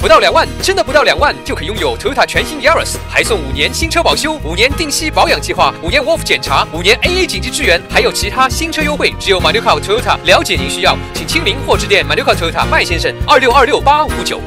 不到两万，真的不到两万就可以拥有 Toyota 全新 Yaris，还送五年新车保修、五年定期保养计划、五年 Wolf 检查、五年 AA 紧急支援，还有其他新车优惠。只有 m a n u c a Toyota 了解您需要，请亲临或致电 m a n u c a Toyota 麦先生二六二六八五九。